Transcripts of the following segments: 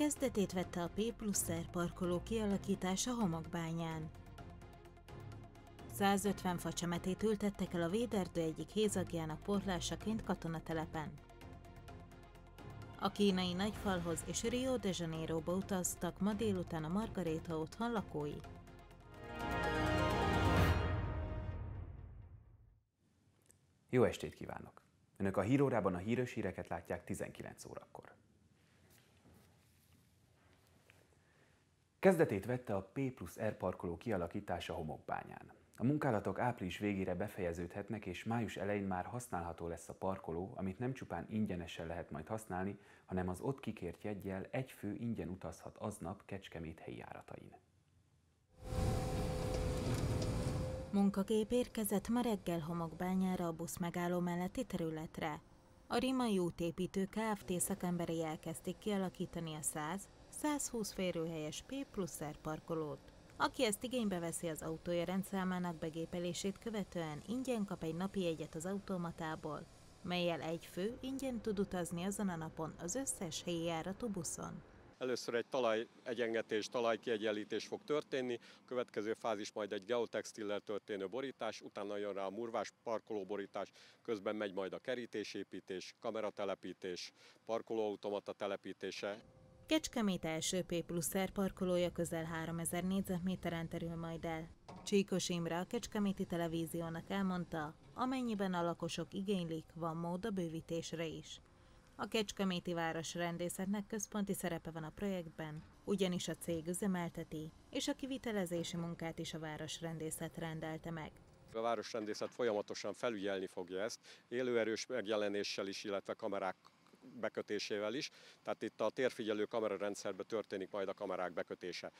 Kezdetét vette a P plusz parkoló kialakítása homokbányán. 150 facsemetét ültettek el a Véderdő egyik hézagjának porlásaként katonatelepen. A kínai nagyfalhoz és Rio de Janeiroba utaztak ma délután a Margaréta otthon lakói. Jó estét kívánok! Önök a hírórában a híres híreket látják 19 órakor. Kezdetét vette a P plusz R parkoló kialakítása homokbányán. A munkálatok április végére befejeződhetnek, és május elején már használható lesz a parkoló, amit nem csupán ingyenesen lehet majd használni, hanem az ott kikért jeggyel egy fő ingyen utazhat aznap Kecskemét helyi járatain. Munkagép érkezett ma reggel homokbányára a busz megálló melletti területre. A Rimai útépítő Kft. szakemberei elkezdték kialakítani a 100-120 férőhelyes P plusz R parkolót. Aki ezt igénybe veszi az autója rendszámának begépelését követően ingyen kap egy napi jegyet az automatából, melyel egy fő ingyen tud utazni azon a napon az összes helyi járatú buszon. Először egy talaj egyengetés, talajkiegyenlítés fog történni, a következő fázis majd egy geotextillel történő borítás, utána jön rá a murvás parkolóborítás, közben megy majd a kerítésépítés, kameratelepítés, parkolóautomata telepítése. Kecskemét első P plusz R parkolója közel 3000 négyzetméteren terül majd el. Csíkos Imre a Kecskeméti televíziónak elmondta, amennyiben a lakosok igénylik, van mód a bővítésre is. A Kecskeméti város rendészetnek központi szerepe van a projektben, ugyanis a cég üzemelteti, és a kivitelezési munkát is a város rendészet rendelte meg. A városrendészet folyamatosan felügyelni fogja ezt, élőerős megjelenéssel is, illetve kamerák bekötésével is. Tehát itt a térfigyelő kamerarendszerbe történik majd a kamerák bekötése.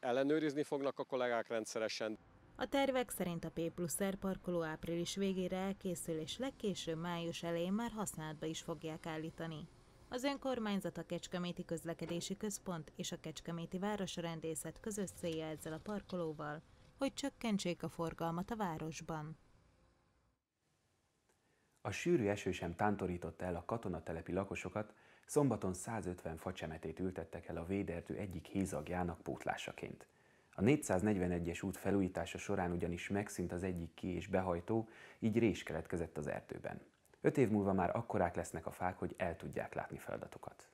Ellenőrizni fognak a kollégák rendszeresen. A tervek szerint a P plusz R parkoló április végére elkészül, és legkésőbb május elején már használatba is fogják állítani. Az önkormányzat, a Kecskeméti Közlekedési Központ és a Kecskeméti Városrendészet közös célja ezzel a parkolóval, hogy csökkentsék a forgalmat a városban. A sűrű eső sem tántorította el a katonatelepi lakosokat, szombaton 150 facsemetét ültettek el a véderdő egyik hézagjának pótlásaként. A 441-es út felújítása során ugyanis megszűnt az egyik ki- és behajtó, így rés keletkezett az erdőben. Öt év múlva már akkorák lesznek a fák, hogy el tudják látni feladatokat.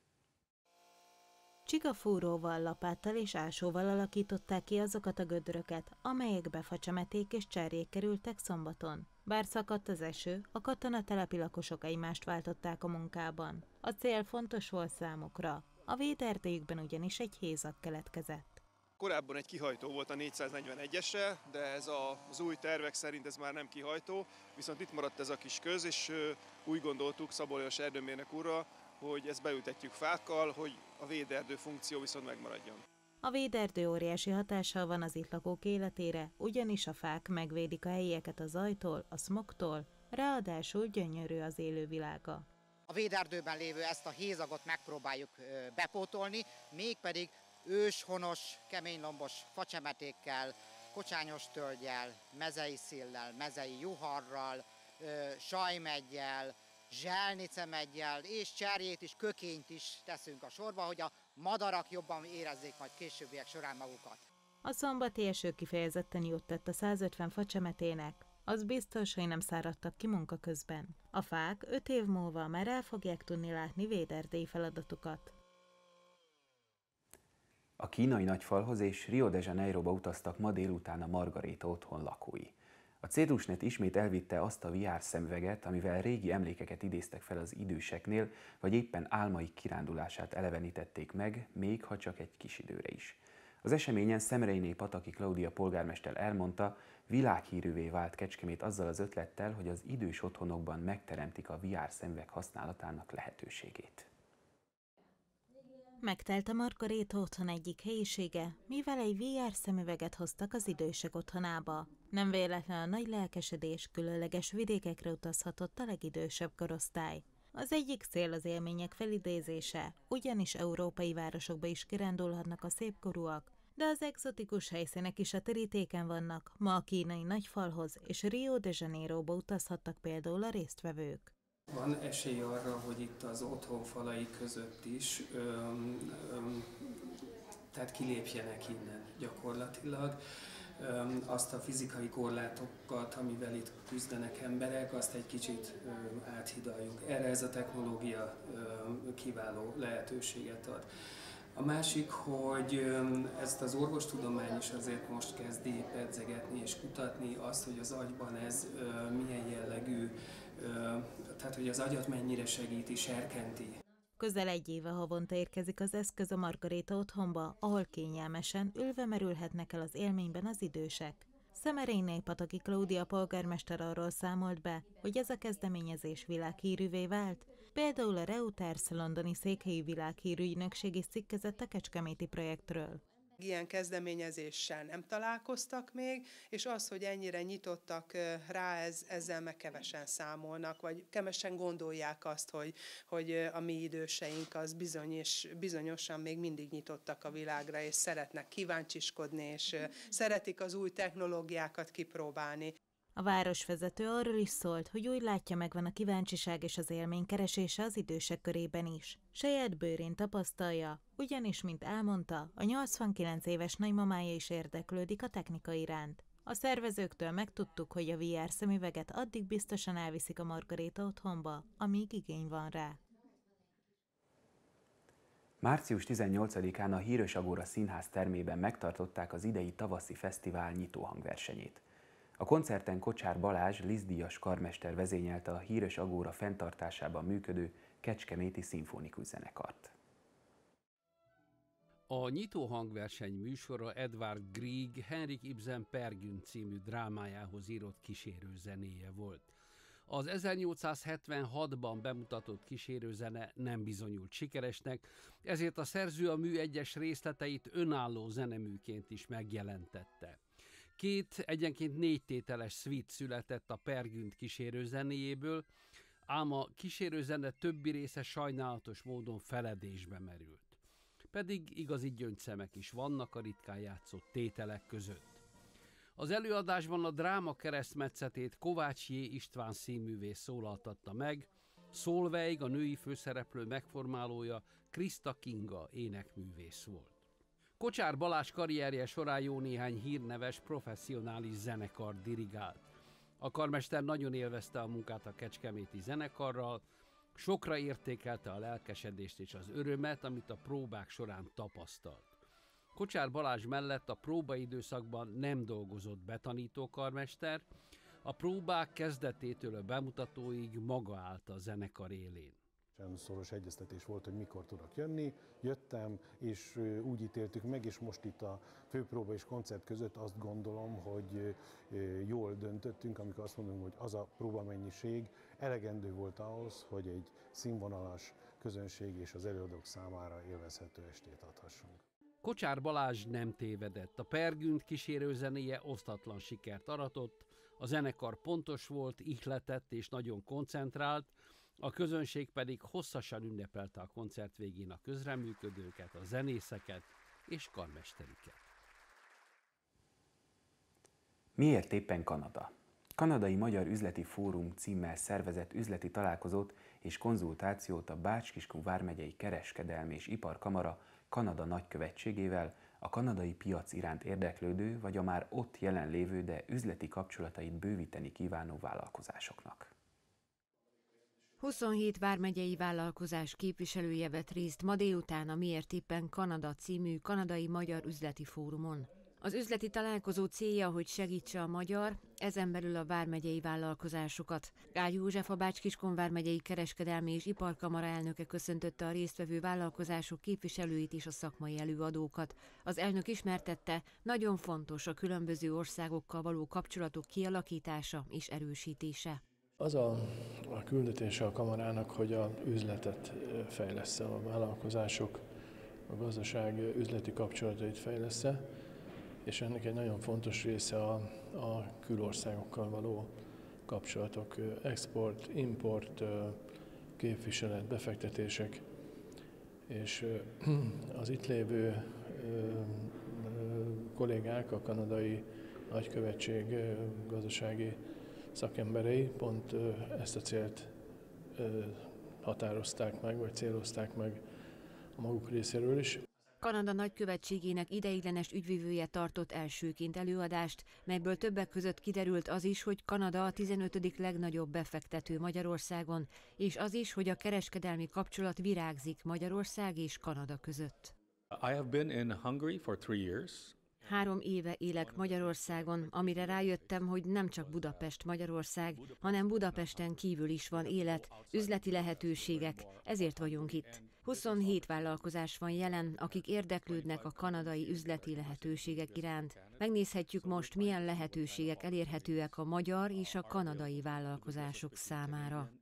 Csigafúróval, lapáttal és ásóval alakították ki azokat a gödröket, amelyek befacsemeték és cserjék kerültek szombaton. Bár szakadt az eső, a katonatelepi lakosok egymást váltották a munkában. A cél fontos volt számukra, a véderdejükben ugyanis egy hézak keletkezett. Korábban egy kihajtó volt a 441-esre, de ez a, az új tervek szerint ez már nem kihajtó, viszont itt maradt ez a kis köz, és úgy gondoltuk Szabolyos erdőmérnök úrra, hogy ezt beültetjük fákkal, hogy a véderdő funkció viszont megmaradjon. A véderdő óriási hatással van az itt lakók életére, ugyanis a fák megvédik a helyieket a zajtól, a smogtól, ráadásul gyönyörű az élővilága. A véderdőben lévő ezt a hézagot megpróbáljuk bepótolni, mégpedig őshonos, keménylombos facsemetékkel, kocsányos tölgyel, mezei szillel, mezei juharral, sajmeggyel, zselnicemeggyel és cserjét is, kökényt is teszünk a sorba, hogy a madarak jobban érezzék majd későbbiek során magukat. A szombati eső kifejezetten jót tett a 150 facsemetének, az biztos, hogy nem száradtak ki munka közben. A fák öt év múlva már el fogják tudni látni véderdély feladatukat. A kínai nagyfalhoz és Rio de Janeiroba utaztak ma délután a Margarita otthon lakói. A Cédusnet ismét elvitte azt a VR szemüveget, amivel régi emlékeket idéztek fel az időseknél, vagy éppen álmaik kirándulását elevenítették meg, még ha csak egy kis időre is. Az eseményen Szemreiné Pataki Klaudia polgármester elmondta, világhírűvé vált Kecskemét azzal az ötlettel, hogy az idős otthonokban megteremtik a VR szemüveg használatának lehetőségét. Megtelt a Margaréta otthon egyik helyisége, mivel egy VR szemüveget hoztak az idősek otthonába. Nem véletlen a nagy lelkesedés különleges vidékekre utazhatott a legidősebb korosztály. Az egyik cél az élmények felidézése, ugyanis európai városokba is kirándulhatnak a szépkorúak, de az egzotikus helyszínek is a terítéken vannak, ma a kínai nagyfalhoz és Rio de Janeiroba utazhattak például a résztvevők. Van esély arra, hogy itt az otthon falai között is, öm, öm, tehát kilépjenek innen gyakorlatilag. Öm, azt a fizikai korlátokat, amivel itt küzdenek emberek, azt egy kicsit öm, áthidaljuk. Erre ez a technológia öm, kiváló lehetőséget ad. A másik, hogy ezt az orvostudomány is azért most kezdi pedzegetni és kutatni azt, hogy az agyban ez milyen jellegű, tehát hogy az agyat mennyire segíti, serkenti. Közel egy éve havonta érkezik az eszköz a Margaréta otthonba, ahol kényelmesen ülve merülhetnek el az élményben az idősek. Szemerény Pataki Klaudia polgármester arról számolt be, hogy ez a kezdeményezés világhírűvé vált, Például a Reuters londoni székhelyi világhírű ügynökség is cikkezett a Kecskeméti projektről ilyen kezdeményezéssel nem találkoztak még, és az, hogy ennyire nyitottak rá, ez, ezzel meg kevesen számolnak, vagy kevesen gondolják azt, hogy, hogy a mi időseink az bizony és bizonyosan még mindig nyitottak a világra, és szeretnek kíváncsiskodni, és szeretik az új technológiákat kipróbálni. A városvezető arról is szólt, hogy úgy látja megvan a kíváncsiság és az élmény keresése az idősek körében is. Saját bőrén tapasztalja, ugyanis, mint elmondta, a 89 éves nagymamája is érdeklődik a technika iránt. A szervezőktől megtudtuk, hogy a VR szemüveget addig biztosan elviszik a Margaréta otthonba, amíg igény van rá. Március 18-án a Hírös Agóra Színház termében megtartották az idei tavaszi fesztivál nyitóhangversenyét. A koncerten Kocsár Balázs, Lizdíjas karmester vezényelte a híres agóra fenntartásában működő Kecskeméti Szimfonikus Zenekart. A nyitó hangverseny műsora Edward Grieg Henrik Ibsen Pergün című drámájához írott kísérő zenéje volt. Az 1876-ban bemutatott kísérőzene nem bizonyult sikeresnek, ezért a szerző a mű egyes részleteit önálló zeneműként is megjelentette. Két egyenként négy tételes suite született a Pergünt kísérő zenéjéből, ám a kísérőzene többi része sajnálatos módon feledésbe merült. Pedig igazi gyöngyszemek is vannak a ritkán játszott tételek között. Az előadásban a dráma keresztmetszetét Kovács J. István színművész szólaltatta meg, Szolveig, a női főszereplő megformálója, Krista Kinga énekművész volt. Kocsár Balázs karrierje során jó néhány hírneves, professzionális zenekar dirigált. A karmester nagyon élvezte a munkát a Kecskeméti zenekarral, sokra értékelte a lelkesedést és az örömet, amit a próbák során tapasztalt. Kocsár Balázs mellett a próbaidőszakban nem dolgozott betanító karmester, a próbák kezdetétől a bemutatóig maga állt a zenekar élén szoros egyeztetés volt, hogy mikor tudok jönni. Jöttem, és úgy ítéltük meg, és most itt a főpróba és koncert között azt gondolom, hogy jól döntöttünk, amikor azt mondom, hogy az a próbamennyiség elegendő volt ahhoz, hogy egy színvonalas közönség és az előadók számára élvezhető estét adhassunk. Kocsár Balázs nem tévedett. A Pergünt kísérő zenéje osztatlan sikert aratott, a zenekar pontos volt, ihletett és nagyon koncentrált, a közönség pedig hosszasan ünnepelte a koncert végén a közreműködőket, a zenészeket és karmesterüket. Miért éppen Kanada? Kanadai Magyar Üzleti Fórum címmel szervezett üzleti találkozót és konzultációt a Bács-Kiskun vármegyei kereskedelmi és iparkamara Kanada nagykövetségével a kanadai piac iránt érdeklődő vagy a már ott jelenlévő, de üzleti kapcsolatait bővíteni kívánó vállalkozásoknak. 27 vármegyei vállalkozás képviselője vett részt ma délután a Miért éppen Kanada című kanadai magyar üzleti fórumon. Az üzleti találkozó célja, hogy segítse a magyar, ezen belül a vármegyei vállalkozásokat. Gály József a Bács-Kiskon vármegyei kereskedelmi és iparkamara elnöke köszöntötte a résztvevő vállalkozások képviselőit és a szakmai előadókat. Az elnök ismertette, nagyon fontos a különböző országokkal való kapcsolatok kialakítása és erősítése. Az a, a küldetése a kamarának, hogy a üzletet fejlesz a vállalkozások, a gazdaság üzleti kapcsolatait fejlesz és ennek egy nagyon fontos része a, a külországokkal való kapcsolatok, export, import, képviselet, befektetések, és az itt lévő kollégák, a kanadai nagykövetség gazdasági szakemberei pont ezt a célt határozták meg, vagy célozták meg a maguk részéről is. Kanada nagykövetségének ideiglenes ügyvívője tartott elsőként előadást, melyből többek között kiderült az is, hogy Kanada a 15. legnagyobb befektető Magyarországon, és az is, hogy a kereskedelmi kapcsolat virágzik Magyarország és Kanada között. I have been in Hungary for three years. Három éve élek Magyarországon, amire rájöttem, hogy nem csak Budapest Magyarország, hanem Budapesten kívül is van élet, üzleti lehetőségek, ezért vagyunk itt. 27 vállalkozás van jelen, akik érdeklődnek a kanadai üzleti lehetőségek iránt. Megnézhetjük most, milyen lehetőségek elérhetőek a magyar és a kanadai vállalkozások számára.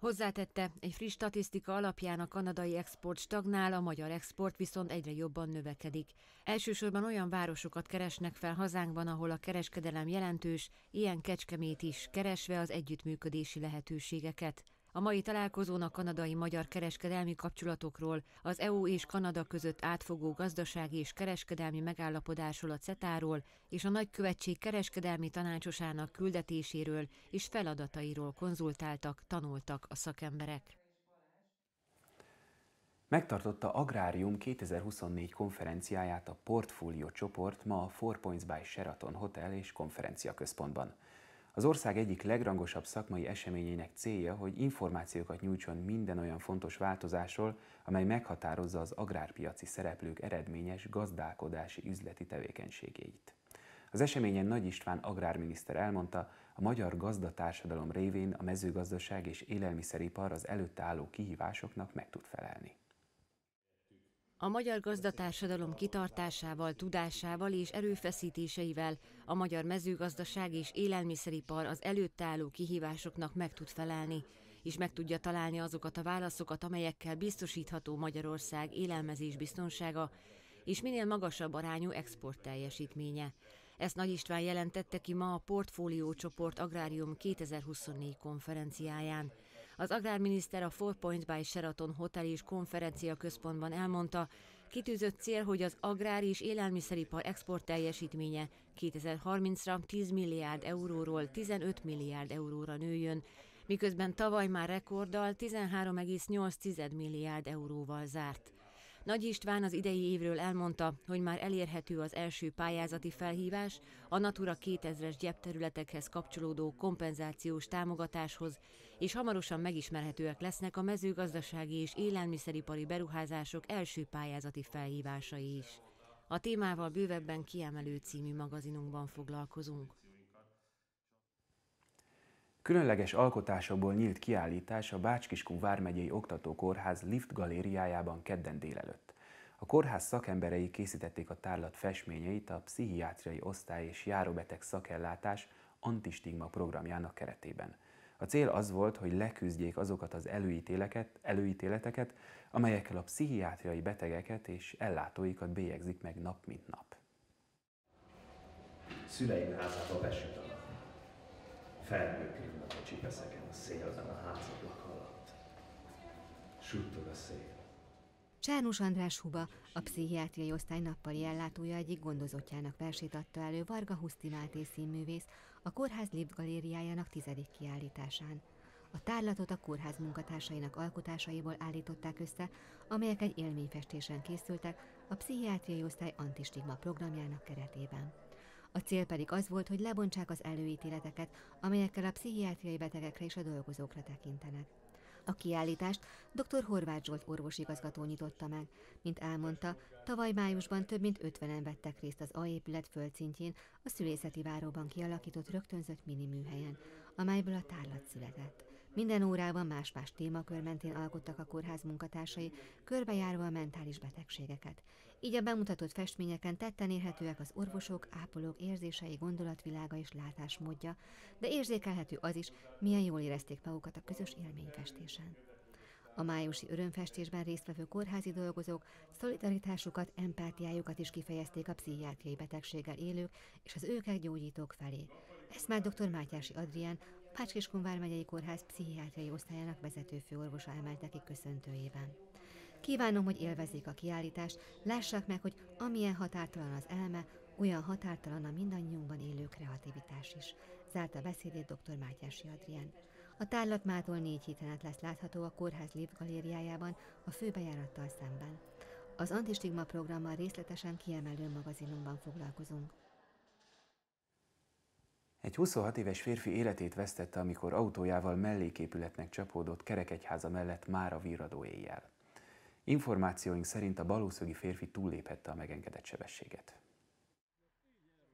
Hozzátette, egy friss statisztika alapján a kanadai export stagnál, a magyar export viszont egyre jobban növekedik. Elsősorban olyan városokat keresnek fel hazánkban, ahol a kereskedelem jelentős, ilyen Kecskemét is, keresve az együttműködési lehetőségeket. A mai találkozón a kanadai-magyar kereskedelmi kapcsolatokról, az EU és Kanada között átfogó gazdasági és kereskedelmi megállapodásról a CETA-ról és a nagykövetség kereskedelmi tanácsosának küldetéséről és feladatairól konzultáltak, tanultak a szakemberek. Megtartotta Agrárium 2024 konferenciáját a Portfolio csoport ma a Four Points by Sheraton Hotel és konferencia központban. Az ország egyik legrangosabb szakmai eseményének célja, hogy információkat nyújtson minden olyan fontos változásról, amely meghatározza az agrárpiaci szereplők eredményes gazdálkodási üzleti tevékenységeit. Az eseményen Nagy István agrárminiszter elmondta, a magyar gazdatársadalom révén a mezőgazdaság és élelmiszeripar az előtte álló kihívásoknak meg tud felelni. A magyar gazdatársadalom kitartásával, tudásával és erőfeszítéseivel a magyar mezőgazdaság és élelmiszeripar az előtte álló kihívásoknak meg tud felelni, és meg tudja találni azokat a válaszokat, amelyekkel biztosítható Magyarország élelmezés biztonsága és minél magasabb arányú export teljesítménye. Ezt Nagy István jelentette ki ma a Portfólió Csoport Agrárium 2024 konferenciáján. Az agrárminiszter a Four Points by Sheraton Hotel és konferencia központban elmondta, kitűzött cél, hogy az agrár és élelmiszeripar export teljesítménye 2030-ra 10 milliárd euróról 15 milliárd euróra nőjön, miközben tavaly már rekorddal 13,8 milliárd euróval zárt. Nagy István az idei évről elmondta, hogy már elérhető az első pályázati felhívás a Natura 2000-es gyepterületekhez kapcsolódó kompenzációs támogatáshoz, és hamarosan megismerhetőek lesznek a mezőgazdasági és élelmiszeripari beruházások első pályázati felhívásai is. A témával bővebben kiemelő című magazinunkban foglalkozunk. Különleges alkotásokból nyílt kiállítás a Bácskiskú vármegyei oktatókórház lift galériájában kedden délelőtt. A kórház szakemberei készítették a tárlat festményeit a pszichiátriai osztály és járóbeteg szakellátás antistigma programjának keretében. A cél az volt, hogy leküzdjék azokat az előítéleket, előítéleteket, amelyekkel a pszichiátriai betegeket és ellátóikat bélyegzik meg nap mint nap. Szüleim házába besüt a nap. Felnőkülnek a csipeszeken a szélben a házablak alatt. Suttog a szél. Csárnus András Huba, a pszichiátriai osztály nappali ellátója egyik gondozottjának versét adta elő Varga Huszti Máté színművész a Kórház Lift galériájának tizedik kiállításán. A tárlatot a kórház munkatársainak alkotásaiból állították össze, amelyek egy élményfestésen készültek a pszichiátriai osztály antistigma programjának keretében. A cél pedig az volt, hogy lebontsák az előítéleteket, amelyekkel a pszichiátriai betegekre és a dolgozókra tekintenek. A kiállítást dr. Horváth Zsolt orvosigazgató nyitotta meg. Mint elmondta, tavaly májusban több mint 50-en vettek részt az A-épület földszintjén a szülészeti váróban kialakított rögtönzött mini műhelyen, amelyből a tárlat született. Minden órában más-más témakör mentén alkottak a kórház munkatársai, körbejárva a mentális betegségeket. Így a bemutatott festményeken tetten érhetőek az orvosok, ápolók érzései, gondolatvilága és látásmódja, de érzékelhető az is, milyen jól érezték magukat a közös élményfestésen. A májusi örömfestésben résztvevő kórházi dolgozók szolidaritásukat, empátiájukat is kifejezték a pszichiátriai betegséggel élők és az őket gyógyítók felé. Ezt már dr. Mátyási Adrián, Pácskiskun vármegyei kórház pszichiátriai osztályának vezető főorvosa emelte ki köszöntőjében. Kívánom, hogy élvezzék a kiállítást, lássák meg, hogy amilyen határtalan az elme, olyan határtalan a mindannyiunkban élő kreativitás is, zárta beszédét dr. Mátyási Adrián. A tárlat mától négy héten át lesz látható a Kórház Liv galériájában, a főbejárattal szemben. Az antistigma programmal részletesen kiemelő magazinunkban foglalkozunk. Egy 26 éves férfi életét vesztette, amikor autójával melléképületnek csapódott kerekegyháza mellett már a virradó éjjel. Információink szerint a balószögi férfi túllépette a megengedett sebességet.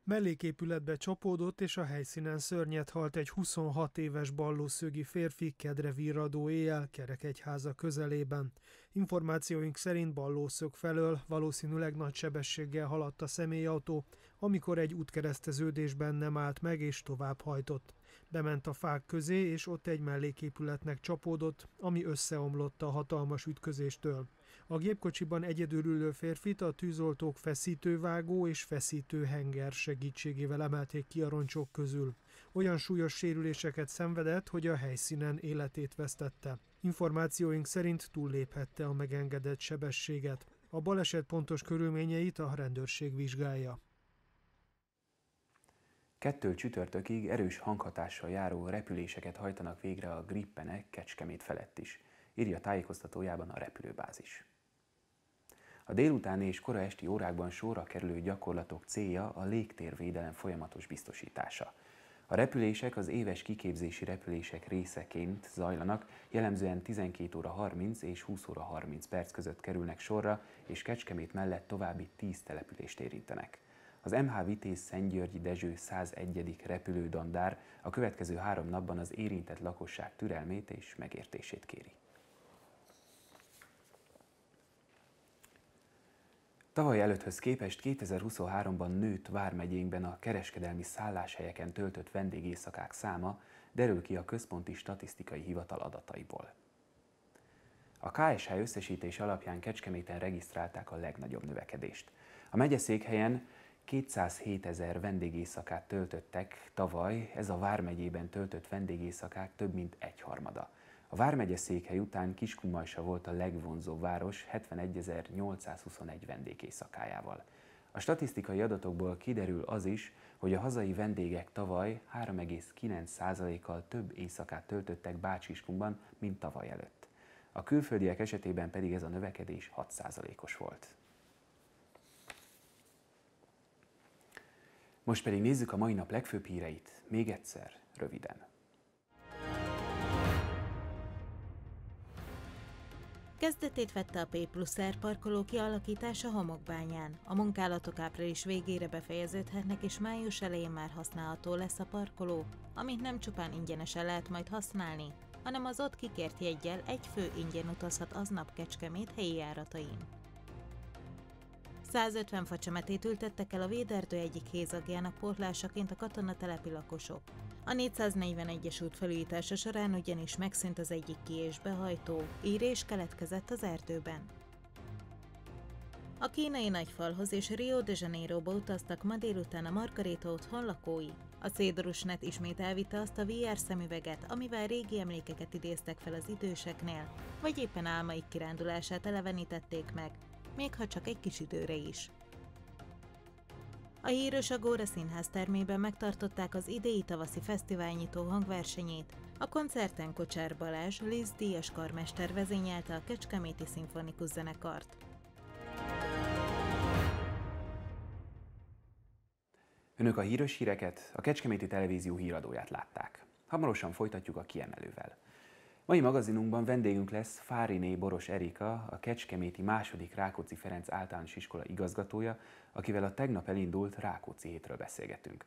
Melléképületbe csapódott, és a helyszínen szörnyet halt egy 26 éves ballószögi férfi kedre virradó éjjel kerekegyháza közelében. Információink szerint ballószög felől valószínűleg nagy sebességgel haladt a személyautó, amikor egy útkereszteződésben nem állt meg és tovább hajtott. Bement a fák közé, és ott egy melléképületnek csapódott, ami összeomlott a hatalmas ütközéstől. A gépkocsiban egyedül ülő férfit a tűzoltók feszítővágó és feszítőhenger segítségével emelték ki a roncsok közül. Olyan súlyos sérüléseket szenvedett, hogy a helyszínen életét vesztette. Információink szerint túlléphette a megengedett sebességet. A baleset pontos körülményeit a rendőrség vizsgálja. Kettől csütörtökig erős hanghatással járó repüléseket hajtanak végre a Grippenek Kecskemét felett is, írja tájékoztatójában a repülőbázis. A délutáni és kora esti órákban sorra kerülő gyakorlatok célja a légtérvédelem folyamatos biztosítása. A repülések az éves kiképzési repülések részeként zajlanak, jellemzően 12 óra 30 és 20 óra 30 perc között kerülnek sorra, és Kecskemét mellett további 10 települést érintenek. Az MH Vitéz Szentgyörgyi Dezső 101. repülődandár a következő három napban az érintett lakosság türelmét és megértését kéri. Tavaly előtthöz képest 2023-ban nőtt Vármegyénkben a kereskedelmi szálláshelyeken töltött vendégészakák száma, derül ki a Központi Statisztikai Hivatal adataiból. A KSH összesítés alapján Kecskeméten regisztrálták a legnagyobb növekedést. A megyeszékhelyen 207 ezer vendégészakát töltöttek tavaly, ez a Vármegyében töltött vendégészakák több mint egyharmada. Vármegye székhely után Kiskunmalsa volt a legvonzóbb város 71.821 vendégészakájával. A statisztikai adatokból kiderül az is, hogy a hazai vendégek tavaly 3,9%-kal több éjszakát töltöttek Bácsiskunban, mint tavaly előtt. A külföldiek esetében pedig ez a növekedés 6%-os volt. Most pedig nézzük a mai nap legfőbb híreit, még egyszer, röviden. Kezdetét vette a P plusz R parkoló kialakítása Homokbányán. A munkálatok április végére befejeződhetnek, és május elején már használható lesz a parkoló, amit nem csupán ingyenesen lehet majd használni, hanem az ott kikért jeggyel egy fő ingyen utazhat aznap Kecskemét helyi járatain. 150 facsemetét ültettek el a véderdő egyik hézagjának porlásaként a katonatelepi lakosok. A 441-es út felújítása során ugyanis megszűnt az egyik ki- és behajtó, írés keletkezett az erdőben. A kínai nagyfalhoz és Rio de Janeiroba utaztak ma délután a Margarita otthon lakói. A Cédorusnet ismét elvitte azt a VR szemüveget, amivel régi emlékeket idéztek fel az időseknél, vagy éppen álmaik kirándulását elevenítették meg, még ha csak egy kis időre is. A híres Agóra Színház termében megtartották az idei tavaszi fesztiválnyitó hangversenyét. A koncerten Kocsár Balázs, Liz Díjas karmester vezényelte a Kecskeméti Szimfonikus Zenekart. Önök a híres híreket, a Kecskeméti Televízió híradóját látták. Hamarosan folytatjuk a kiemelővel. Mai magazinunkban vendégünk lesz Fáriné Boros Erika, a Kecskeméti második Rákóczi Ferenc általános iskola igazgatója, akivel a tegnap elindult Rákóczi hétről beszélgetünk.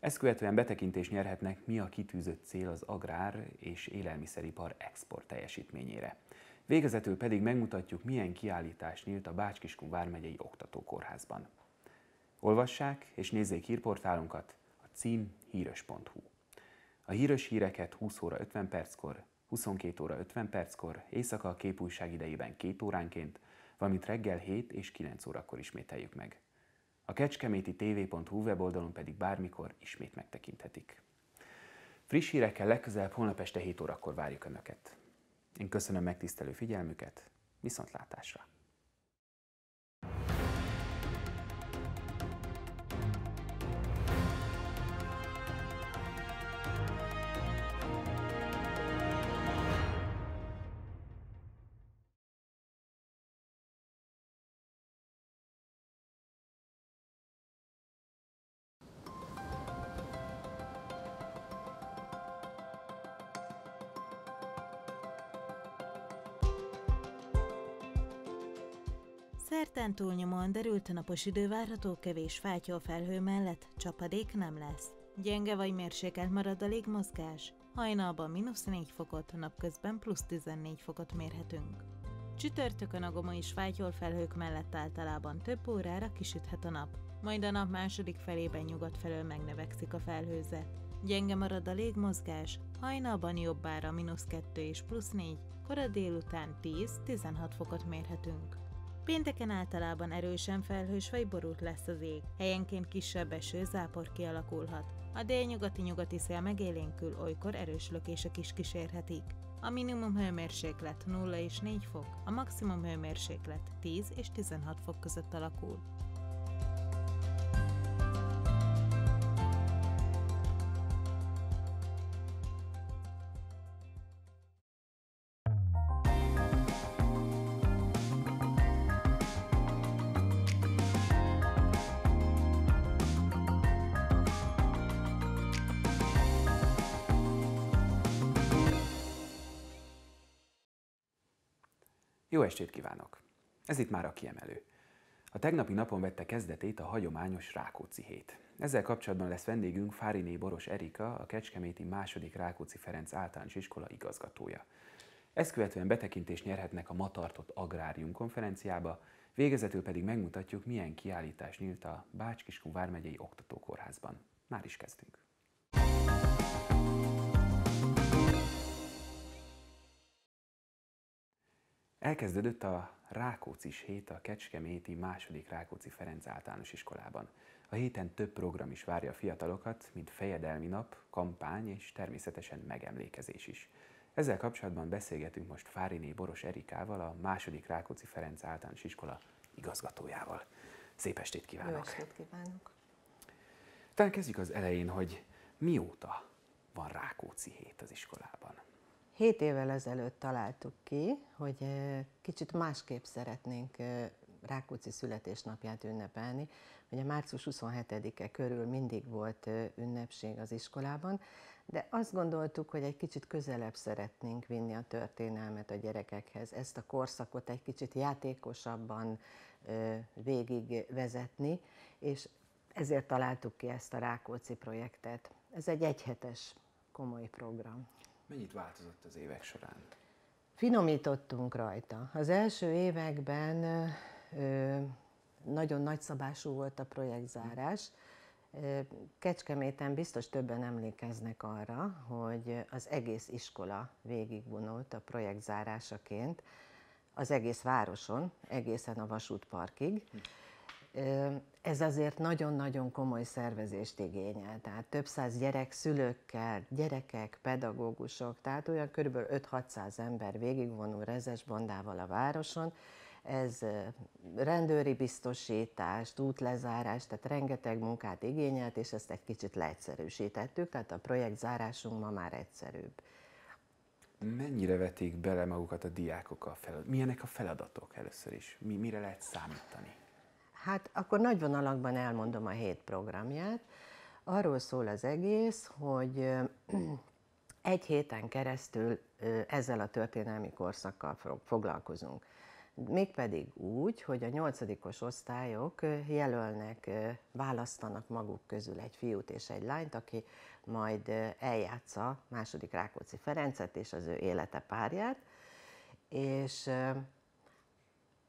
Ezt követően betekintést nyerhetnek, mi a kitűzött cél az agrár és élelmiszeripar export teljesítményére. Végezetül pedig megmutatjuk, milyen kiállítás nyílt a Bácskiskun vármegyei oktatókórházban. Olvassák és nézzék hírportálunkat, a cím híres.hu. A híres híreket 20 óra 50 perckor, 22 óra 50 perckor, éjszaka a képújság idejében 2 óránként, valamint reggel 7 és 9 órakor ismételjük meg. A kecskeméti tv.hu weboldalon pedig bármikor ismét megtekinthetik. Friss hírekkel legközelebb holnap este 7 órakor várjuk Önöket. Én köszönöm megtisztelő figyelmüket, viszontlátásra! Túlnyomóan derült napos idő várható kevés felhő mellett csapadék nem lesz. Gyenge vagy mérsékelt marad a légmozgás. Hajnalban mínusz 4 fokot, napközben plusz 14 fokot mérhetünk. Csütörtökön a goma és felhők mellett általában több órára kisüthet a nap, majd a nap második felében nyugat felől megnövekszik a felhőzet. Gyenge marad a légmozgás, hajnalban jobbára mínusz 2 és plusz 4, kora délután 10-16 fokot mérhetünk. Pénteken általában erősen felhős vagy borult lesz az ég, helyenként kisebb eső, zápor kialakulhat. A délnyugati-nyugati szél megélénkül, olykor erős lökések is kísérhetik. A minimum hőmérséklet 0 és 4 fok, a maximum hőmérséklet 10 és 16 fok között alakul. Estét kívánok! Ez itt már a kiemelő. A tegnapi napon vette kezdetét a hagyományos Rákóczi hét. Ezzel kapcsolatban lesz vendégünk Fáriné Boros Erika, a Kecskeméti második Rákóczi Ferenc általános iskola igazgatója. Ezt követően betekintést nyerhetnek a ma tartott Agrárium konferenciába, végezetül pedig megmutatjuk, milyen kiállítás nyílt a Bács-Kiskun vármegyei oktatókórházban. Már is kezdünk. Elkezdődött a Rákóczis hét a Kecskeméti második Rákóczi Ferenc általános iskolában. A héten több program is várja a fiatalokat, mint fejedelmi nap, kampány és természetesen megemlékezés is. Ezzel kapcsolatban beszélgetünk most Fáriné Boros Erikával, a második Rákóczi Ferenc általános iskola igazgatójával. Szép estét kívánok! Jó estét kívánok! Talán kezdjük az elején, hogy mióta van Rákóczi hét az iskolában? Hét évvel ezelőtt találtuk ki, hogy kicsit másképp szeretnénk Rákóczi születésnapját ünnepelni. Ugye március 27-e körül mindig volt ünnepség az iskolában, de azt gondoltuk, hogy egy kicsit közelebb szeretnénk vinni a történelmet a gyerekekhez, ezt a korszakot egy kicsit játékosabban végig vezetni, és ezért találtuk ki ezt a Rákóczi projektet. Ez egy egyhetes komoly program. Mennyit változott az évek során? Finomítottunk rajta. Az első években ö, nagyon nagyszabású volt a projektzárás. Kecskeméten biztos többen emlékeznek arra, hogy az egész iskola végigvonult a projektzárásaként, az egész városon, egészen a vasútparkig. Ez azért nagyon-nagyon komoly szervezést igényel, tehát több száz gyerek, szülőkkel, gyerekek, pedagógusok, tehát olyan kb. 5-600 ember végigvonul rezes bandával a városon, ez rendőri biztosítást, útlezárást, tehát rengeteg munkát igényelt, és ezt egy kicsit leegyszerűsítettük, tehát a projektzárásunk ma már egyszerűbb. Mennyire vetik bele magukat a diákok a feladatok? Milyenek a feladatok először is? Mi, mire lehet számítani? Hát akkor nagy vonalakban elmondom a hét programját. Arról szól az egész, hogy egy héten keresztül ezzel a történelmi korszakkal foglalkozunk. Mégpedig úgy, hogy a nyolcadikos osztályok jelölnek, választanak maguk közül egy fiút és egy lányt, aki majd eljátsza második Rákóczi Ferencet és az ő élete párját, és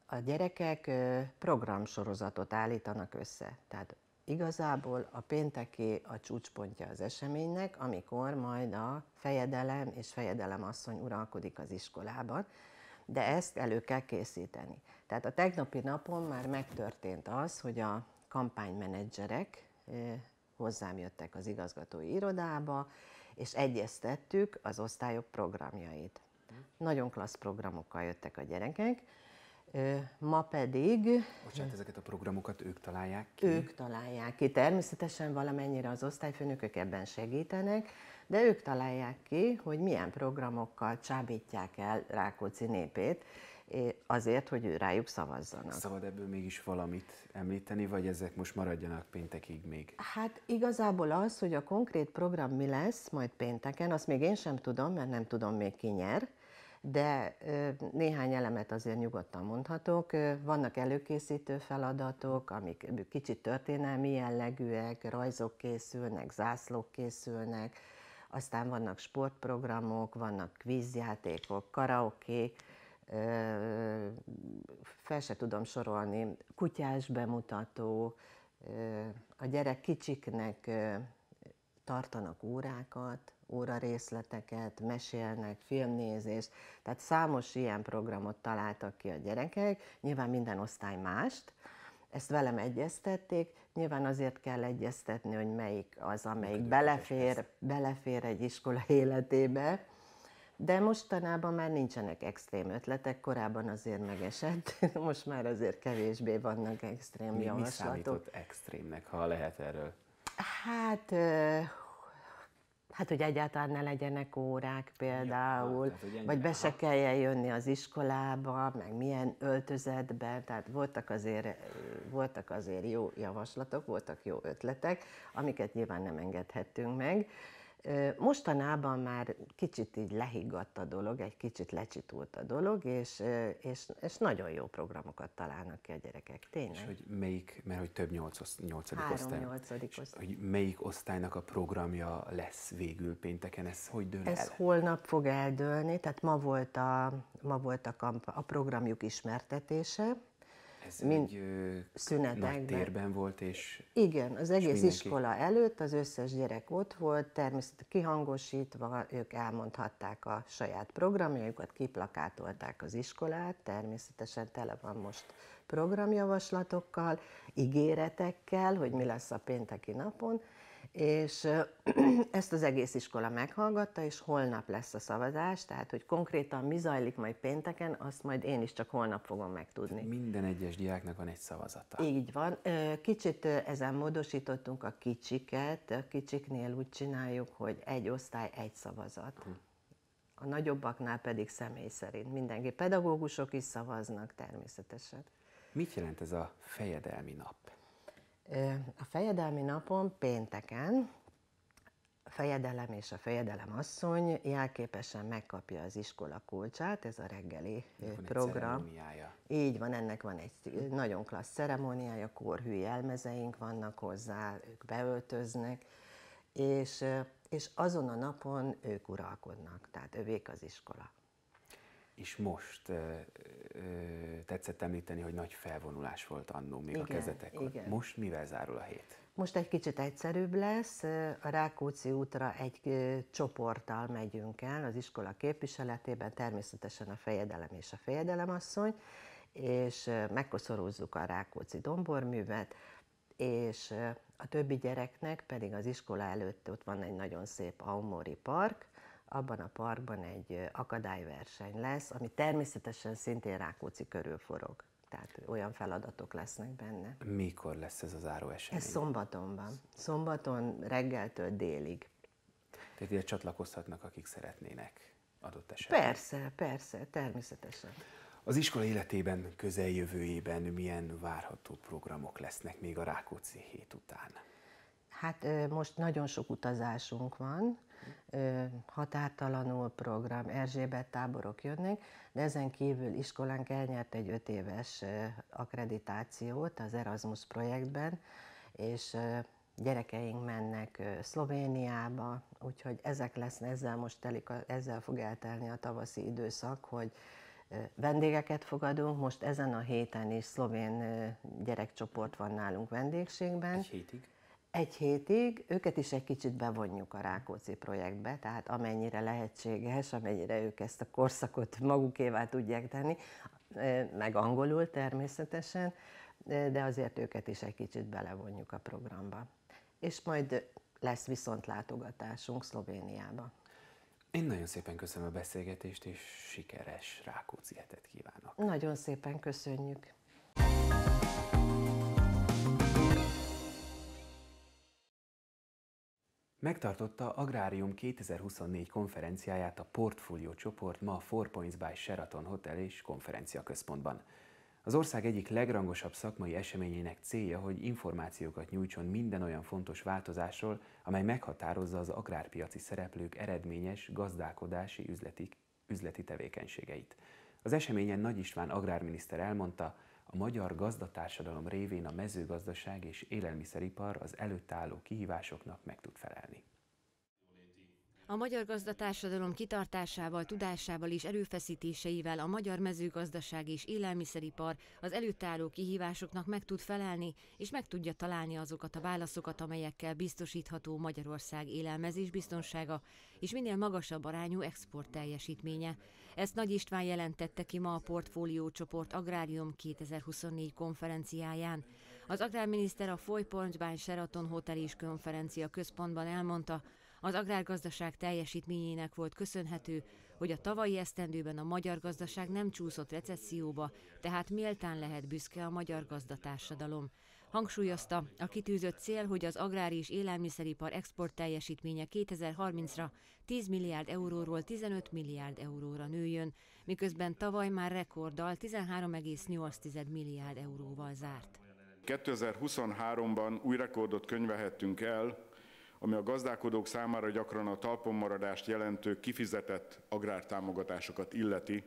a gyerekek programsorozatot állítanak össze. Tehát igazából a pénteki a csúcspontja az eseménynek, amikor majd a fejedelem és fejedelem asszony uralkodik az iskolában, de ezt elő kell készíteni. Tehát a tegnapi napon már megtörtént az, hogy a kampánymenedzserek hozzám jöttek az igazgatói irodába, és egyeztettük az osztályok programjait. Nagyon klassz programokkal jöttek a gyerekek, Ma pedig... Bocsánat, ezeket a programokat ők találják ki? Ők találják ki. Természetesen valamennyire az osztályfőnökök ebben segítenek, de ők találják ki, hogy milyen programokkal csábítják el Rákóczi népét, azért, hogy ő rájuk szavazzanak. Szabad ebből mégis valamit említeni, vagy ezek most maradjanak péntekig még? Hát igazából az, hogy a konkrét program mi lesz majd pénteken, azt még én sem tudom, mert nem tudom még ki nyer, de néhány elemet azért nyugodtan mondhatok. Vannak előkészítő feladatok, amik kicsit történelmi jellegűek, rajzok készülnek, zászlók készülnek, aztán vannak sportprogramok, vannak kvízjátékok, karaoke, fel se tudom sorolni, kutyás bemutató, a gyerek kicsiknek tartanak órákat, órarészleteket, mesélnek, filmnézés, tehát számos ilyen programot találtak ki a gyerekek, nyilván minden osztály mást, ezt velem egyeztették, nyilván azért kell egyeztetni, hogy melyik az, amelyik belefér, belefér egy iskola életébe, de mostanában már nincsenek extrém ötletek, korábban azért megesett, most már azért kevésbé vannak extrém mi, javaslatok. Mi számított extrémnek, ha lehet erről? Hát, hát hogy egyáltalán ne legyenek órák például, ja, tehát, vagy be se kelljen jönni az iskolába, meg milyen öltözetben, tehát voltak azért, voltak azért jó javaslatok, voltak jó ötletek, amiket nyilván nem engedhettünk meg. Mostanában már kicsit így lehiggadt a dolog, egy kicsit lecsitult a dolog, és, és, és nagyon jó programokat találnak ki a gyerekek, tényleg. És hogy melyik, mert hogy több nyolc, nyolcadik Három osztály, nyolcadik osztály. hogy melyik osztálynak a programja lesz végül pénteken, ez hogy dől Ez el? holnap fog eldőlni, tehát ma volt a, ma volt a, kamp- a programjuk ismertetése, ez Mind egy nagy térben volt, és Igen, az egész mindenki... iskola előtt az összes gyerek ott volt, természetesen kihangosítva, ők elmondhatták a saját programjaikat, kiplakátolták az iskolát, természetesen tele van most programjavaslatokkal, ígéretekkel, hogy mi lesz a pénteki napon, és ezt az egész iskola meghallgatta, és holnap lesz a szavazás, tehát hogy konkrétan mi zajlik majd pénteken, azt majd én is csak holnap fogom megtudni. Minden egyes diáknak van egy szavazata. Így van. Kicsit ezen módosítottunk a kicsiket, a kicsiknél úgy csináljuk, hogy egy osztály, egy szavazat. Hm. A nagyobbaknál pedig személy szerint. Mindenki pedagógusok is szavaznak természetesen. Mit jelent ez a fejedelmi nap? A fejedelmi napon pénteken a fejedelem és a fejedelem asszony jelképesen megkapja az iskola kulcsát, ez a reggeli van program. Így van, ennek van egy nagyon klassz ceremóniája, korhű jelmezeink vannak hozzá, ők beöltöznek, és, és azon a napon ők uralkodnak, tehát övék az iskola. És most ö, ö, tetszett említeni, hogy nagy felvonulás volt annó még igen, a kezetekor. Igen. Most mivel zárul a hét? Most egy kicsit egyszerűbb lesz. A Rákóczi útra egy csoporttal megyünk el, az iskola képviseletében, természetesen a fejedelem és a fejedelemasszony, és megkoszorúzzuk a Rákóczi domborművet, és a többi gyereknek pedig az iskola előtt ott van egy nagyon szép Aumori park, abban a parkban egy akadályverseny lesz, ami természetesen szintén Rákóczi körül forog. Tehát olyan feladatok lesznek benne. Mikor lesz ez az záró esemény? Ez szombaton van. Szombaton reggeltől délig. Tehát ide csatlakozhatnak, akik szeretnének adott esetben. Persze, persze, természetesen. Az iskola életében, közeljövőjében milyen várható programok lesznek még a Rákóczi hét után? Hát most nagyon sok utazásunk van, határtalanul program, Erzsébet táborok jönnek, de ezen kívül iskolánk elnyert egy öt éves akkreditációt az Erasmus projektben, és gyerekeink mennek Szlovéniába, úgyhogy ezek lesznek, ezzel most telik, ezzel fog eltelni a tavaszi időszak, hogy vendégeket fogadunk. Most ezen a héten is szlovén gyerekcsoport van nálunk vendégségben. Egy hétig? Egy hétig, őket is egy kicsit bevonjuk a Rákóczi projektbe, tehát amennyire lehetséges, amennyire ők ezt a korszakot magukévá tudják tenni, meg angolul természetesen, de azért őket is egy kicsit belevonjuk a programba. És majd lesz viszont látogatásunk Szlovéniába. Én nagyon szépen köszönöm a beszélgetést, és sikeres Rákóczi hetet kívánok. Nagyon szépen köszönjük. Megtartotta Agrárium 2024 konferenciáját a Portfolio csoport ma a Four Points by Sheraton Hotel és konferencia központban. Az ország egyik legrangosabb szakmai eseményének célja, hogy információkat nyújtson minden olyan fontos változásról, amely meghatározza az agrárpiaci szereplők eredményes gazdálkodási üzleti üzleti tevékenységeit. Az eseményen Nagy István agrárminiszter elmondta, a magyar gazdatársadalom révén a mezőgazdaság és élelmiszeripar az előtt álló kihívásoknak meg tud felelni. A magyar gazdatársadalom kitartásával, tudásával és erőfeszítéseivel a magyar mezőgazdaság és élelmiszeripar az előtt álló kihívásoknak meg tud felelni, és meg tudja találni azokat a válaszokat, amelyekkel biztosítható Magyarország élelmezés biztonsága és minél magasabb arányú export teljesítménye. Ezt Nagy István jelentette ki ma a Portfólió csoport Agrárium 2024 konferenciáján. Az agrárminiszter a Foy Point Sheraton Hotel és Konferencia Központban elmondta, az agrárgazdaság teljesítményének volt köszönhető, hogy a tavalyi esztendőben a magyar gazdaság nem csúszott recesszióba, tehát méltán lehet büszke a magyar gazdatársadalom. Hangsúlyozta, a kitűzött cél, hogy az agrár és élelmiszeripar export teljesítménye 2030-ra 10 milliárd euróról 15 milliárd euróra nőjön, miközben tavaly már rekorddal 13,8 milliárd euróval zárt. 2023-ban új rekordot könyvehettünk el, ami a gazdálkodók számára gyakran a talponmaradást jelentő kifizetett agrártámogatásokat illeti.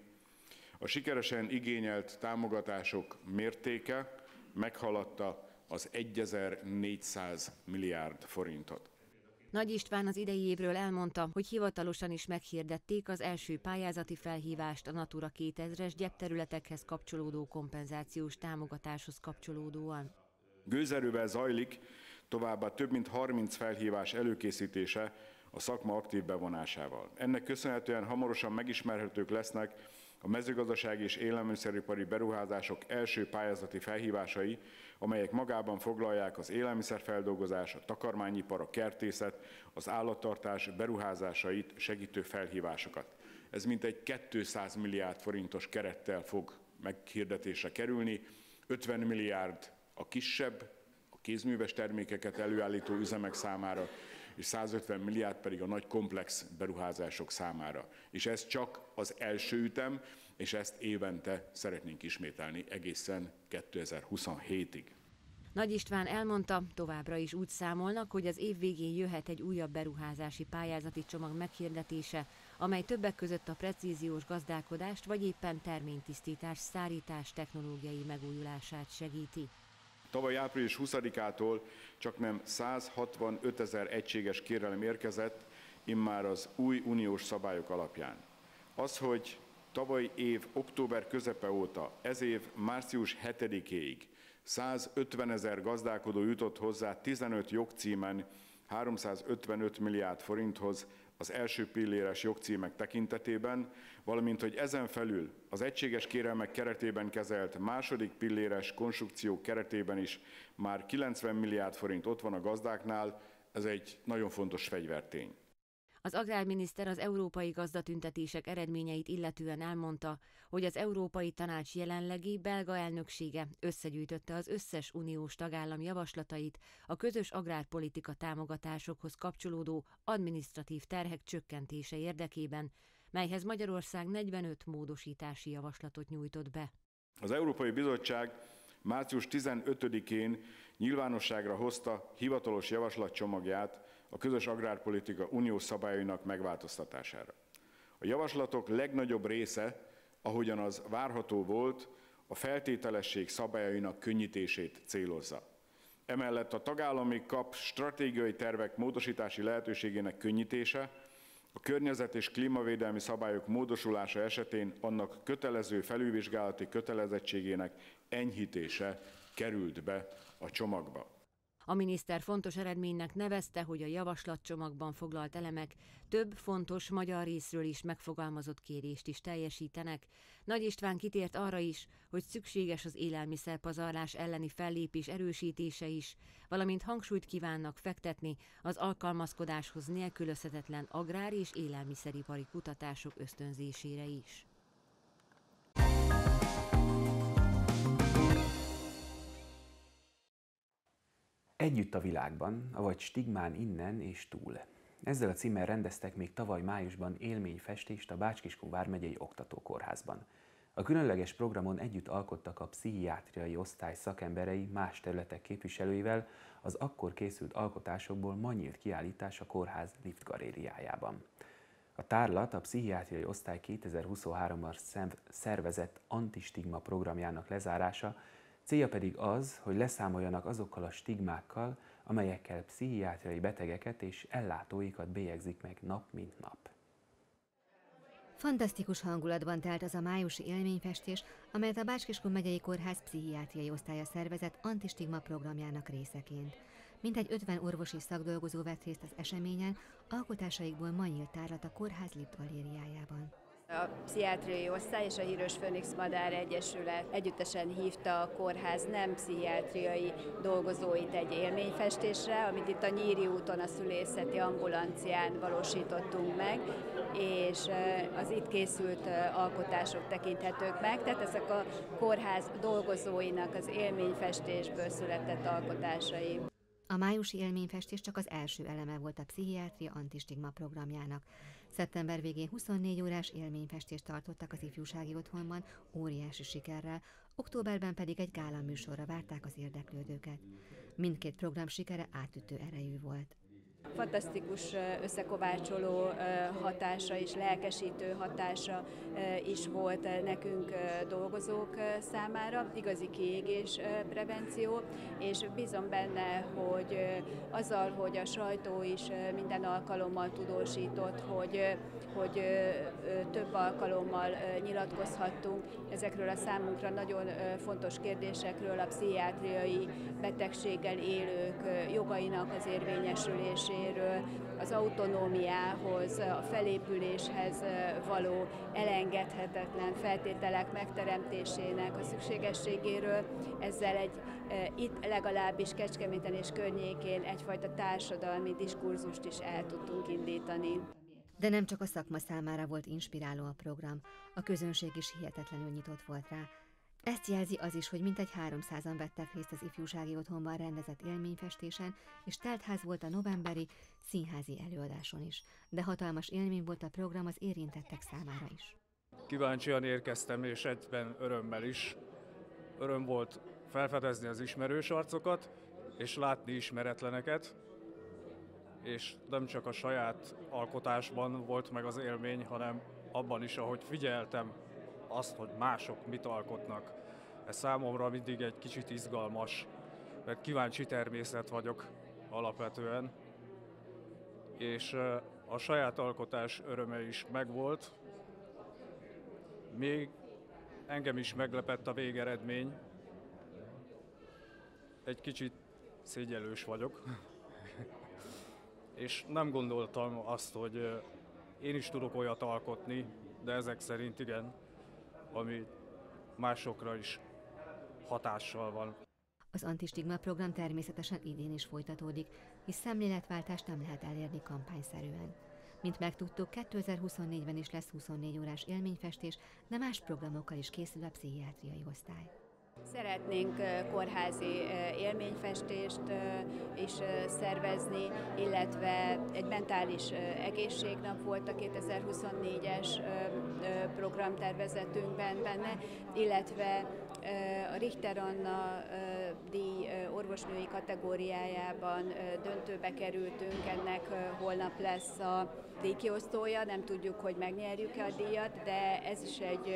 A sikeresen igényelt támogatások mértéke meghaladta az 1400 milliárd forintot. Nagy István az idei évről elmondta, hogy hivatalosan is meghirdették az első pályázati felhívást a Natura 2000-es gyepterületekhez kapcsolódó kompenzációs támogatáshoz kapcsolódóan. Gőzerővel zajlik továbbá több mint 30 felhívás előkészítése a szakma aktív bevonásával. Ennek köszönhetően hamarosan megismerhetők lesznek a mezőgazdasági és élelmiszeripari beruházások első pályázati felhívásai, amelyek magában foglalják az élelmiszerfeldolgozás, a takarmányipar, a kertészet, az állattartás beruházásait segítő felhívásokat. Ez mintegy 200 milliárd forintos kerettel fog meghirdetésre kerülni, 50 milliárd a kisebb, a kézműves termékeket előállító üzemek számára, és 150 milliárd pedig a nagy komplex beruházások számára. És ez csak az első ütem, és ezt évente szeretnénk ismételni egészen 2027-ig. Nagy István elmondta, továbbra is úgy számolnak, hogy az év végén jöhet egy újabb beruházási pályázati csomag meghirdetése, amely többek között a precíziós gazdálkodást vagy éppen terménytisztítás, szárítás technológiai megújulását segíti. Tavaly április 20-ától csak nem 165 ezer egységes kérelem érkezett, immár az új uniós szabályok alapján. Az, hogy tavaly év október közepe óta, ez év március 7-éig 150 ezer gazdálkodó jutott hozzá 15 jogcímen 355 milliárd forinthoz, az első pilléres jogcímek tekintetében, valamint hogy ezen felül az egységes kérelmek keretében kezelt második pilléres konstrukció keretében is már 90 milliárd forint ott van a gazdáknál, ez egy nagyon fontos fegyvertény. Az agrárminiszter az európai gazdatüntetések eredményeit illetően elmondta, hogy az Európai Tanács jelenlegi belga elnöksége összegyűjtötte az összes uniós tagállam javaslatait a közös agrárpolitika támogatásokhoz kapcsolódó administratív terhek csökkentése érdekében, melyhez Magyarország 45 módosítási javaslatot nyújtott be. Az Európai Bizottság március 15-én nyilvánosságra hozta hivatalos javaslatcsomagját a közös agrárpolitika uniós szabályainak megváltoztatására. A javaslatok legnagyobb része, ahogyan az várható volt, a feltételesség szabályainak könnyítését célozza. Emellett a tagállami kap stratégiai tervek módosítási lehetőségének könnyítése, a környezet és klímavédelmi szabályok módosulása esetén annak kötelező felülvizsgálati kötelezettségének enyhítése került be a csomagba. A miniszter fontos eredménynek nevezte, hogy a javaslatcsomagban foglalt elemek több fontos magyar részről is megfogalmazott kérést is teljesítenek. Nagy István kitért arra is, hogy szükséges az élelmiszerpazarlás elleni fellépés erősítése is, valamint hangsúlyt kívánnak fektetni az alkalmazkodáshoz nélkülözhetetlen agrár- és élelmiszeripari kutatások ösztönzésére is. Együtt a világban, avagy Stigmán innen és túl. Ezzel a címmel rendeztek még tavaly májusban élményfestést a Bácskiskun vármegyei oktatókórházban. A különleges programon együtt alkottak a pszichiátriai osztály szakemberei más területek képviselőivel, az akkor készült alkotásokból ma nyílt kiállítás a kórház lift galériájában. A tárlat a pszichiátriai osztály 2023-ban szervezett antistigma programjának lezárása, célja pedig az, hogy leszámoljanak azokkal a stigmákkal, amelyekkel pszichiátriai betegeket és ellátóikat bélyegzik meg nap mint nap. Fantasztikus hangulatban telt az a májusi élményfestés, amelyet a Bácskiskun megyei kórház pszichiátriai osztálya szervezett antistigma programjának részeként. Mintegy 50 orvosi szakdolgozó vett részt az eseményen, alkotásaikból ma nyílt tárlat a kórház Lipt galériájában. A pszichiátriai osztály és a Híros Főnix Madár Egyesület együttesen hívta a kórház nem pszichiátriai dolgozóit egy élményfestésre, amit itt a Nyíri úton a szülészeti ambulancián valósítottunk meg, és az itt készült alkotások tekinthetők meg, tehát ezek a kórház dolgozóinak az élményfestésből született alkotásai. A májusi élményfestés csak az első eleme volt a pszichiátria antistigma programjának. Szeptember végén 24 órás élményfestést tartottak az ifjúsági otthonban, óriási sikerrel, októberben pedig egy gála műsorra várták az érdeklődőket. Mindkét program sikere átütő erejű volt fantasztikus összekovácsoló hatása és lelkesítő hatása is volt nekünk dolgozók számára, igazi kiégés prevenció, és bízom benne, hogy azzal, hogy a sajtó is minden alkalommal tudósított, hogy, hogy több alkalommal nyilatkozhattunk ezekről a számunkra nagyon fontos kérdésekről, a pszichiátriai betegséggel élők jogainak az érvényesülését, megőrzéséről, az autonómiához, a felépüléshez való elengedhetetlen feltételek megteremtésének a szükségességéről. Ezzel egy itt legalábbis Kecskeméten és környékén egyfajta társadalmi diskurzust is el tudtunk indítani. De nem csak a szakma számára volt inspiráló a program, a közönség is hihetetlenül nyitott volt rá, ezt jelzi az is, hogy mintegy 300-an vettek részt az ifjúsági otthonban rendezett élményfestésen, és teltház volt a novemberi színházi előadáson is. De hatalmas élmény volt a program az érintettek számára is. Kíváncsian érkeztem, és egyben örömmel is. Öröm volt felfedezni az ismerős arcokat, és látni ismeretleneket, és nem csak a saját alkotásban volt meg az élmény, hanem abban is, ahogy figyeltem azt, hogy mások mit alkotnak. Ez számomra mindig egy kicsit izgalmas, mert kíváncsi természet vagyok alapvetően, és a saját alkotás öröme is megvolt. Még engem is meglepett a végeredmény. Egy kicsit szégyelős vagyok. és nem gondoltam azt, hogy én is tudok olyat alkotni, de ezek szerint igen ami másokra is hatással van. Az antistigma program természetesen idén is folytatódik, hisz szemléletváltást nem lehet elérni kampányszerűen. Mint megtudtuk, 2024-ben is lesz 24 órás élményfestés, de más programokkal is készül a pszichiátriai osztály. Szeretnénk kórházi élményfestést is szervezni, illetve egy mentális egészségnap volt a 2024-es programtervezetünkben benne, illetve a Richter Anna orvosnői kategóriájában döntőbe kerültünk, ennek holnap lesz a díjkiosztója, nem tudjuk, hogy megnyerjük-e a díjat, de ez is egy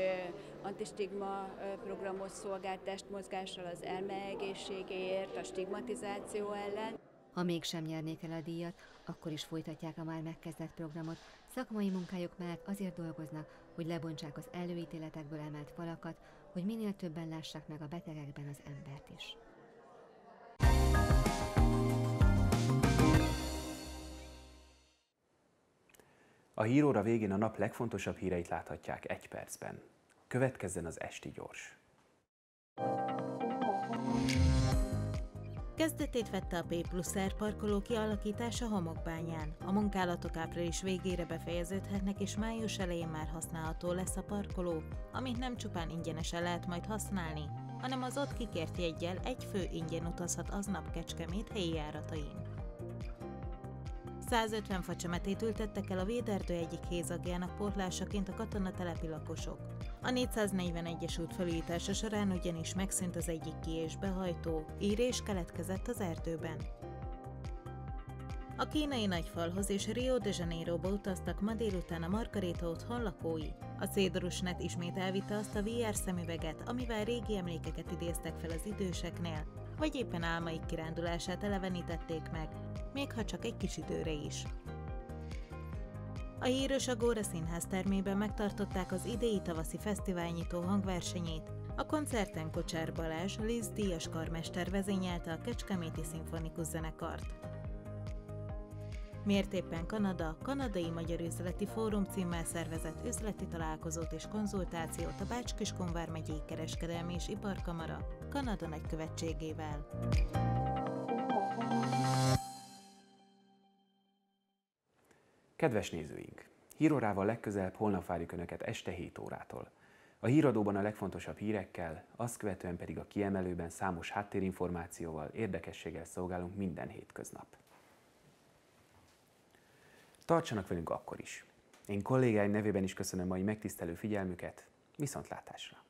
antistigma programot szolgált testmozgással az elmeegészségéért, a stigmatizáció ellen. Ha mégsem nyernék el a díjat, akkor is folytatják a már megkezdett programot. Szakmai munkájuk mellett azért dolgoznak, hogy lebontsák az előítéletekből emelt falakat, hogy minél többen lássák meg a betegekben az embert is. A híróra végén a nap legfontosabb híreit láthatják egy percben. Következzen az Esti Gyors. Kezdetét vette a P plusz R parkoló kialakítása Homokbányán. A munkálatok április végére befejeződhetnek, és május elején már használható lesz a parkoló, amit nem csupán ingyenesen lehet majd használni, hanem az ott kikért jegyel egy fő ingyen utazhat aznap Kecskemét helyi járatain. 150 facsemetét ültettek el a Véderdő egyik hézagjának portlásaként a katonatelepi lakosok. A 441-es út felújítása során ugyanis megszűnt az egyik ki- és behajtó, írés keletkezett az erdőben. A kínai nagyfalhoz és Rio de Janeiroba utaztak ma délután a Margarita otthon lakói. A Cédrusnet ismét elvitte azt a VR szemüveget, amivel régi emlékeket idéztek fel az időseknél, vagy éppen álmaik kirándulását elevenítették meg, még ha csak egy kis időre is. A híres Agóra Színház termében megtartották az idei tavaszi fesztiválnyitó hangversenyét. A koncerten Kocsár Balázs, Liz Díjas karmester vezényelte a Kecskeméti Szimfonikus Zenekart. Miért éppen Kanada, Kanadai Magyar Üzleti Fórum címmel szervezett üzleti találkozót és konzultációt a Bács-Kiskunvár megyei kereskedelmi és iparkamara Kanada nagykövetségével. Kedves nézőink! Hírórával legközelebb holnap várjuk Önöket este 7 órától. A híradóban a legfontosabb hírekkel, azt követően pedig a kiemelőben számos háttérinformációval, érdekességgel szolgálunk minden hétköznap. Tartsanak velünk akkor is. Én kollégáim nevében is köszönöm mai megtisztelő figyelmüket, viszontlátásra!